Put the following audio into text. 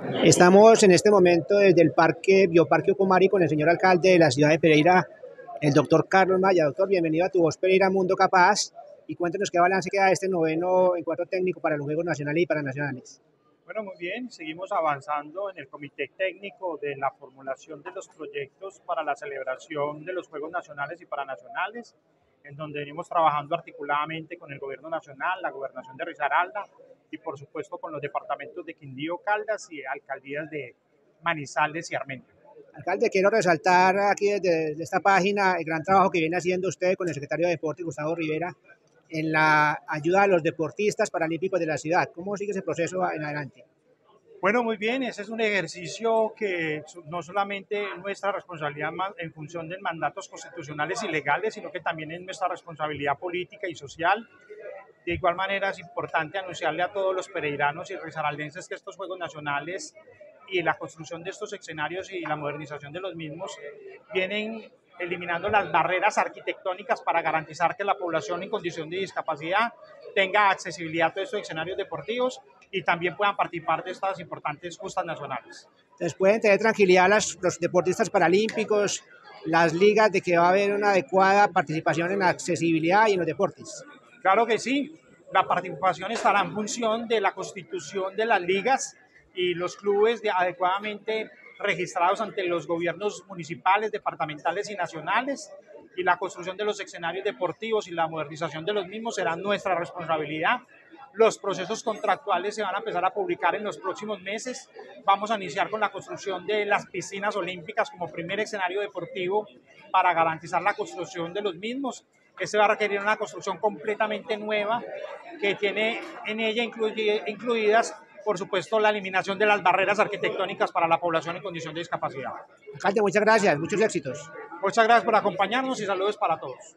Estamos en este momento desde el Parque Bioparque Ocumari con el señor alcalde de la ciudad de Pereira, el doctor Carlos Maya. Doctor, bienvenido a Tu Voz Pereira Mundo Capaz y cuéntenos qué balance queda este noveno encuentro técnico para los Juegos Nacionales y Paranacionales. Bueno, muy bien, seguimos avanzando en el comité técnico de la formulación de los proyectos para la celebración de los Juegos Nacionales y Paranacionales, en donde venimos trabajando articuladamente con el Gobierno Nacional, la Gobernación de Risaralda y por supuesto con los departamentos de Quindío, Caldas y alcaldías de Manizales y Armenia. Alcalde, quiero resaltar aquí desde, esta página el gran trabajo que viene haciendo usted con el secretario de Deportes, Gustavo Rivera, en la ayuda a los deportistas paralímpicos de la ciudad. ¿Cómo sigue ese proceso en adelante? Bueno, muy bien, ese es un ejercicio que no solamente es nuestra responsabilidad en función de mandatos constitucionales y legales, sino que también es nuestra responsabilidad política y social. De igual manera es importante anunciarle a todos los pereiranos y risaraldenses que estos Juegos Nacionales y la construcción de estos escenarios y la modernización de los mismos vienen eliminando las barreras arquitectónicas para garantizar que la población en condición de discapacidad tenga accesibilidad a todos estos escenarios deportivos y también puedan participar de estas importantes justas nacionales. Entonces pueden tener tranquilidad los deportistas paralímpicos, las ligas, de que va a haber una adecuada participación en accesibilidad y en los deportes. Claro que sí, la participación estará en función de la constitución de las ligas y los clubes de adecuadamente registrados ante los gobiernos municipales, departamentales y nacionales y la construcción de los escenarios deportivos y la modernización de los mismos será nuestra responsabilidad. Los procesos contractuales se van a empezar a publicar en los próximos meses. Vamos a iniciar con la construcción de las piscinas olímpicas como primer escenario deportivo para garantizar la construcción de los mismos. Este va a requerir una construcción completamente nueva que tiene en ella incluidas por supuesto, la eliminación de las barreras arquitectónicas para la población en condición de discapacidad. Alcalde, muchas gracias, muchos éxitos. Muchas gracias por acompañarnos y saludos para todos.